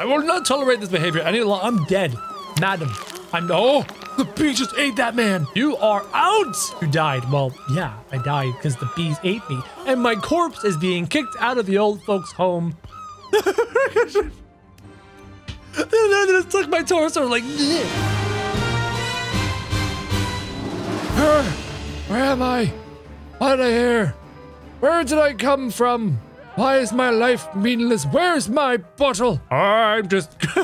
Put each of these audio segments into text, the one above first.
I will not tolerate this behavior any longer. I'm dead, madam. I know. The bee just ate that man. You are out. You died. Well, yeah, I died because the bees ate me, and my corpse is being kicked out of the old folks' home. they just took my torso like. Where, am I? Why am I here? Where did I come from? Why is my life meaningless? Where's my bottle? I'm just. it's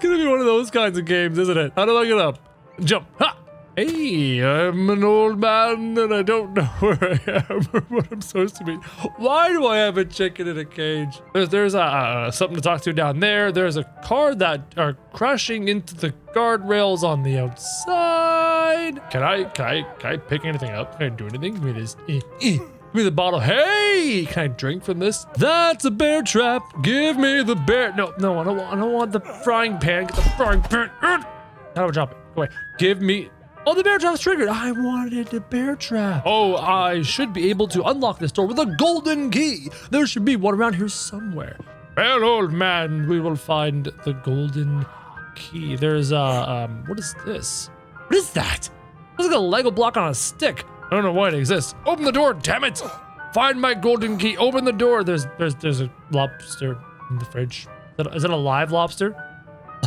gonna be one of those kinds of games, isn't it? How do I get up? Jump. Ha! Hey, I'm an old man and I don't know where I am or what I'm supposed to be. Why do I have a chicken in a cage? There's, there's a, uh, something to talk to down there. There's a car that are crashing into the guardrails on the outside. Can I, can I, can I pick anything up? Can I do anything? Me this. Eh, eh. Give me the bottle. Hey, can I drink from this? That's a bear trap. Give me the bear. No, no, I don't want, I don't want the frying pan. Get the frying pan. How do I drop it? Go away. Give me. Oh, the bear trap's triggered. I wanted the bear trap. Oh, I should be able to unlock this door with a golden key. There should be one around here somewhere. Well, old man, we will find the golden key. There's a, um, what is this? What is that? It's like a Lego block on a stick. I don't know why it exists. Open the door, damn it! Find my golden key. Open the door. There's, there's, there's a lobster in the fridge. Is that, is that a live lobster?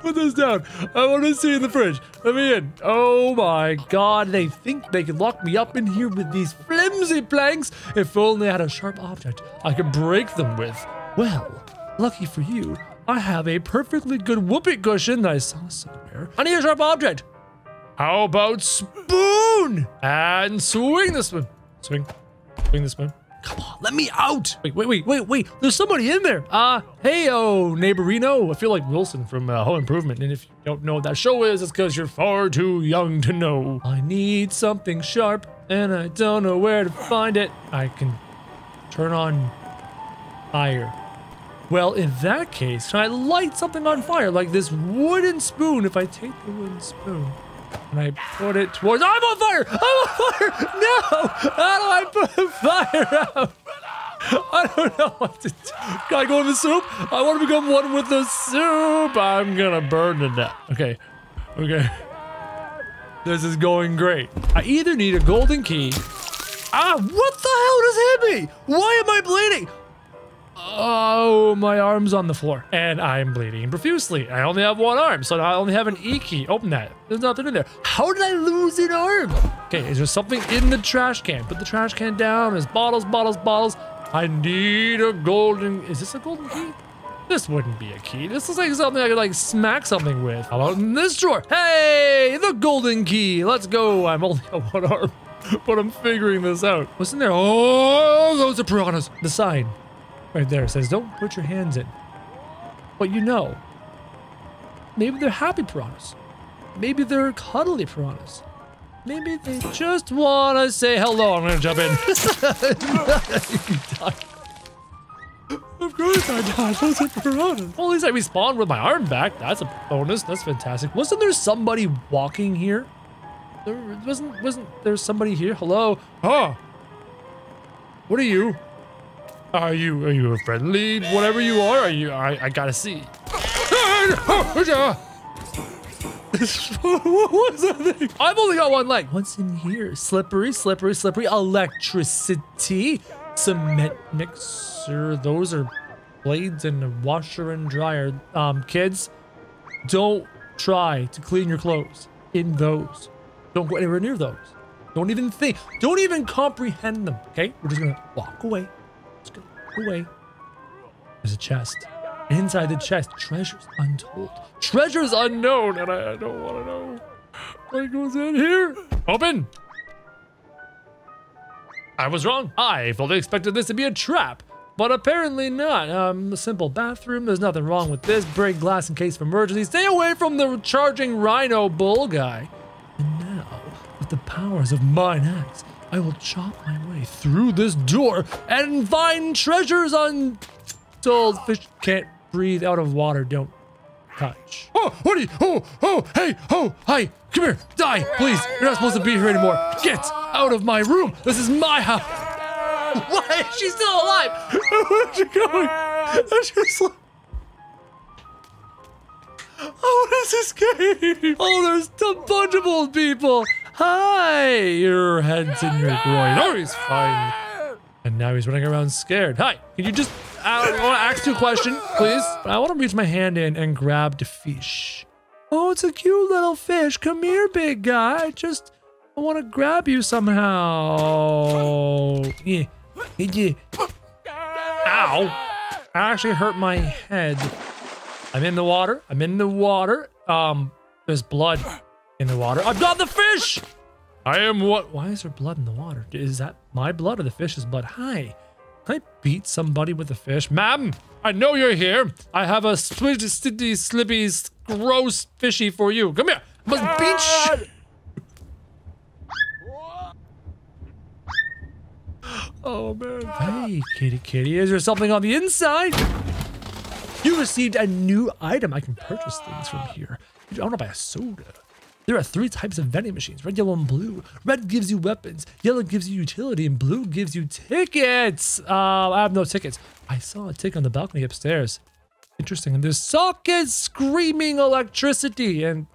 Put this down. I want to see in the fridge. Let me in. Oh my god, they think they can lock me up in here with these flimsy planks. If only I had a sharp object I could break them with. Well, lucky for you, I have a perfectly good whoopee cushion that I saw somewhere. I need a sharp object. How about spoon? And swing the spoon. Swing. Swing the spoon. Come on, let me out. Wait, wait, wait, wait, wait. There's somebody in there. Uh, hey, oh, neighborino. I feel like Wilson from uh, Home Improvement. And if you don't know what that show is, it's because you're far too young to know. I need something sharp, and I don't know where to find it. I can turn on fire. Well, in that case, can I light something on fire like this wooden spoon if I take the wooden spoon and I put it towards. I'm on fire! I'm on fire! No! How do I put the fire out? I don't know what to do. Can I go in the soup? I want to become one with the soup. I'm gonna burn to death. Okay. Okay. This is going great. I either need a golden key. Ah, what the hell does hit me? Why am I bleeding? Oh, my arm's on the floor. And I'm bleeding profusely. I only have one arm, so I only have an E key. Open that. There's nothing in there. How did I lose an arm? Okay, is there something in the trash can? Put the trash can down. There's bottles, bottles, bottles. I need a golden... Is this a golden key? This wouldn't be a key. This is like something I could like smack something with. How about in this drawer? Hey, the golden key. Let's go. I'm only on one arm, but I'm figuring this out. What's in there? Oh, those are piranhas. The sign right there it says, don't put your hands in. But you know, maybe they're happy piranhas. Maybe they're cuddly piranhas. Maybe they just want to say hello. I'm going to jump in. Of course I died. Those are piranhas. Well, at least I respawned with my arm back. That's a bonus. That's fantastic. Wasn't there somebody walking here? There wasn't wasn't there somebody here? Hello? Oh. What are you? Are you are you a friendly whatever you are? Are you I I gotta see. what was that thing? I've only got one leg. What's in here? Slippery, slippery, slippery. Electricity. Cement mixer. Those are blades and a washer and dryer. Um, kids, don't try to clean your clothes in those. Don't go anywhere near those. Don't even think. Don't even comprehend them. Okay? We're just gonna walk away. Gonna walk away. There's a chest. Inside the chest, treasures untold. Treasures unknown, and I, I don't want to know. What goes in here? Open! I was wrong. I fully expected this to be a trap, but apparently not. Um, a simple bathroom. There's nothing wrong with this. Break glass in case of emergency. Stay away from the charging rhino bull guy. And now, with the powers of mine axe, I will chop my way through this door and find treasures untold. Fish can't breathe out of water. Don't touch. Oh, what are you? Oh, oh, hey, oh, hi, come here, die, please. You're not supposed to be here anymore. Get out of my room. This is my house. Why is she still alive? Where's she going? She's just like... Oh, what is this game? Oh, there's a bunch of old people. Hi, your head's in your groin. Oh, he's fine. And now he's running around scared. Hi, can you just, I want to ask you a question, please? I want to reach my hand in and grab the fish. Oh, it's a cute little fish. Come here, big guy. I just, I want to grab you somehow. Yeah, yeah. Ow. I actually hurt my head. I'm in the water. I'm in the water. Um, there's blood in the water. I've got the fish. I am what? Why is there blood in the water? Is that my blood or the fish's blood? Hi. Can I beat somebody with a fish? Ma'am, I know you're here. I have a splitty, sticky, slippy, gross fishy for you. Come here. I must ah! beat you. Oh man. Hey, kitty kitty. Is there something on the inside? You received a new item. I can purchase things from here. I want to buy a soda. There are three types of vending machines, red, yellow, and blue. Red gives you weapons, yellow gives you utility, and blue gives you tickets. Uh, I have no tickets. I saw a ticket on the balcony upstairs. Interesting. And there's sockets screaming electricity. And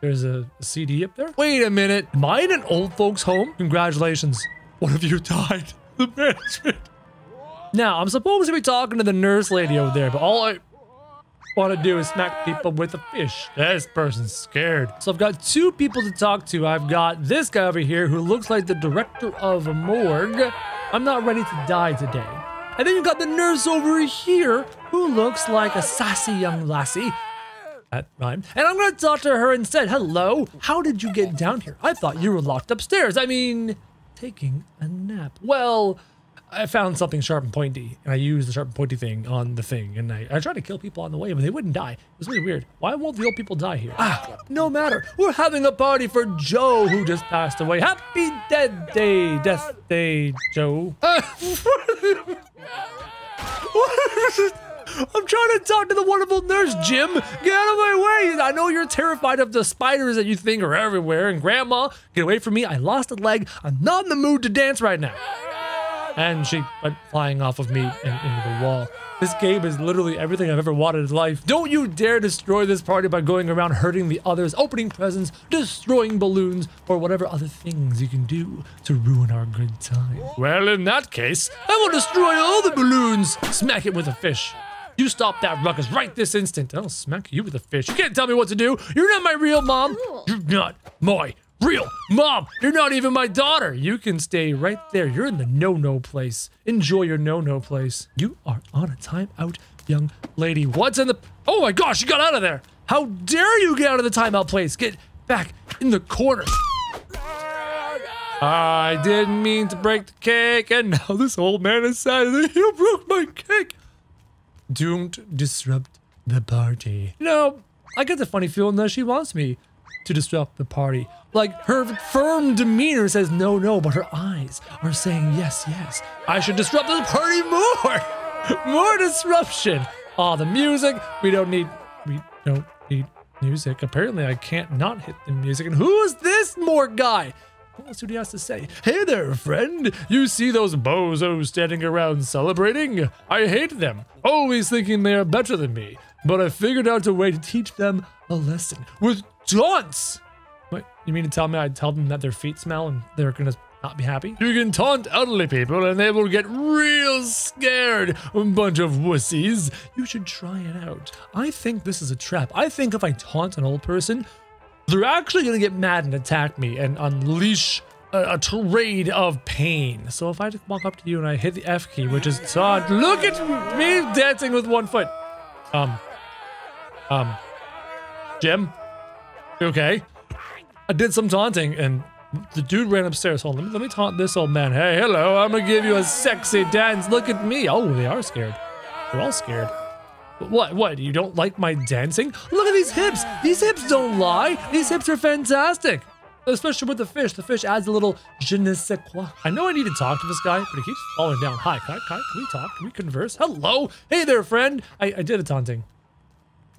there's a, a CD up there. Wait a minute. Am I in an old folks home? Congratulations. What have you died? The management. Now, I'm supposed to be talking to the nurse lady over there, but all I want to do is smack people with a fish. This person's scared. So I've got two people to talk to. I've got this guy over here who looks like the director of a morgue. I'm not ready to die today. And then you've got the nurse over here who looks like a sassy young lassie. That rhymed. And I'm going to talk to her instead. Hello, how did you get down here? I thought you were locked upstairs. I mean, taking a nap. Well, I found something sharp and pointy, and I used the sharp and pointy thing on the thing, and I, I tried to kill people on the way, but they wouldn't die. It was really weird. Why won't the old people die here? Ah, no matter. We're having a party for Joe, who just passed away. Happy Dead Day, Death Day, Joe. I'm trying to talk to the wonderful nurse, Jim. Get out of my way. I know you're terrified of the spiders that you think are everywhere. And Grandma, get away from me. I lost a leg. I'm not in the mood to dance right now. And she went flying off of me and into the wall. This game is literally everything I've ever wanted in life. Don't you dare destroy this party by going around hurting the others, opening presents, destroying balloons, or whatever other things you can do to ruin our good time. Well, in that case, I will destroy all the balloons. Smack it with a fish. You stop that ruckus right this instant. I'll smack you with a fish. You can't tell me what to do. You're not my real mom. You're not my real mom. You're not even my daughter. You can stay right there. You're in the no-no place. Enjoy your no-no place. You are on a timeout, young lady. What's in the... Oh my gosh, you got out of there. How dare you get out of the timeout place. Get back in the corner. I didn't mean to break the cake, and now this old man is sad that he broke my cake. Don't disrupt the party. You know, I get the funny feeling that she wants me to disrupt the party. Like her firm demeanor says no, no, but her eyes are saying yes, yes. I should disrupt the party more. more disruption. Oh, the music. We don't need. We don't need music. Apparently, I can't not hit the music. And who is this more guy? See what he has to say. Hey there, friend. You see those bozos standing around celebrating? I hate them, always thinking they are better than me. But I figured out a way to teach them a lesson with taunts. What, you mean to tell me I tell them that their feet smell and they're gonna not be happy? You can taunt elderly people and they will get real scared. Bunch of wussies. You should try it out. I think this is a trap. I think if I taunt an old person, they're actually to get mad and attack me and unleash a, a tirade of pain. So if I just walk up to you and I hit the F key, which is taunt, look at me dancing with one foot. Um, um, Jim, okay? I did some taunting and the dude ran upstairs. Hold on, let me, let me taunt this old man. Hey, hello, I'm gonna give you a sexy dance. Look at me. Oh, they are scared. They're all scared. What? What? You don't like my dancing? Look at these hips. These hips don't lie. These hips are fantastic. Especially with the fish. The fish adds a little je ne sais quoi. I know I need to talk to this guy, but he keeps falling down. Hi, can, I, can, can we talk? Can we converse? Hello? Hey there, friend. I, I did a taunting.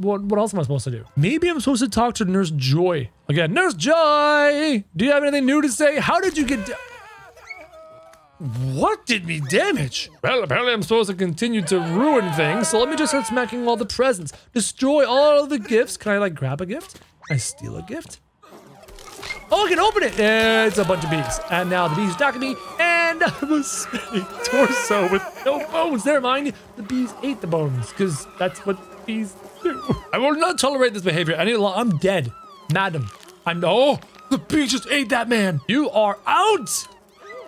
What, what else am I supposed to do? Maybe I'm supposed to talk to Nurse Joy. Again, Nurse Joy! Do you have anything new to say? How did you get What did me damage? Well, apparently I'm supposed to continue to ruin things, so let me just start smacking all the presents. Destroy all the gifts. Can I, like, grab a gift? Can I steal a gift? Oh, I can open it. It's a bunch of bees. And now the bees are attacking me, and I'm a torso with no bones. Never mind. The bees ate the bones, because that's what do. I will not tolerate this behavior any longer. I'm dead. Madam. I'm, oh, the bee just ate that man. You are out.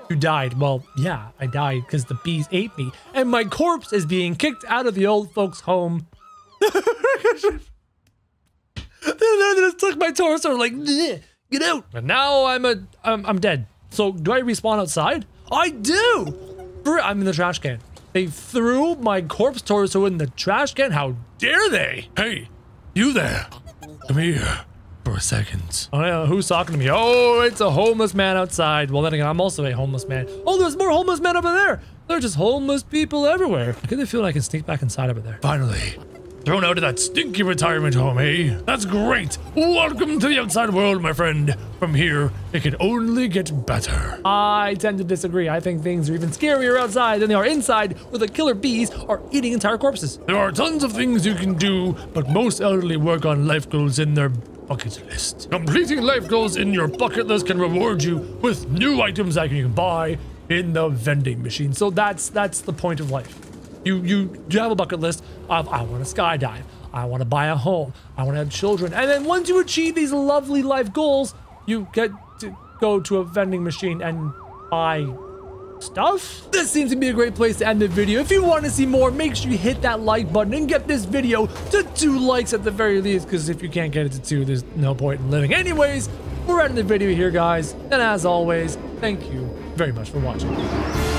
You died. Well, yeah, I died because the bees ate me, and my corpse is being kicked out of the old folks' home. they just took my torso, like, get out. And now I'm a, I'm, I'm dead. So do I respawn outside? I do. I'm in the trash can. They threw my corpse torso in the trash can. How dare they? Hey, you there? Come here for a second. Oh, yeah, who's talking to me? Oh, it's a homeless man outside. Well, then again, I'm also a homeless man. Oh, there's more homeless men over there. There's just homeless people everywhere. I get the feeling I can sneak back inside over there. Finally. Thrown out of that stinky retirement home, eh? That's great. Welcome to the outside world, my friend. From here, it can only get better. I tend to disagree. I think things are even scarier outside than they are inside, where the killer bees are eating entire corpses. There are tons of things you can do, but most elderly work on life goals in their bucket list. Completing life goals in your bucket list can reward you with new items that you can buy in the vending machine. So that's that's the point of life. You you have a bucket list of I want to skydive, I want to buy a home, I want to have children, and then once you achieve these lovely life goals, you get to go to a vending machine and buy stuff. This seems to be a great place to end the video. If you want to see more, make sure you hit that like button and get this video to two likes at the very least, because if you can't get it to two, there's no point in living. Anyways, we're ending the video here, guys. And as always, thank you very much for watching.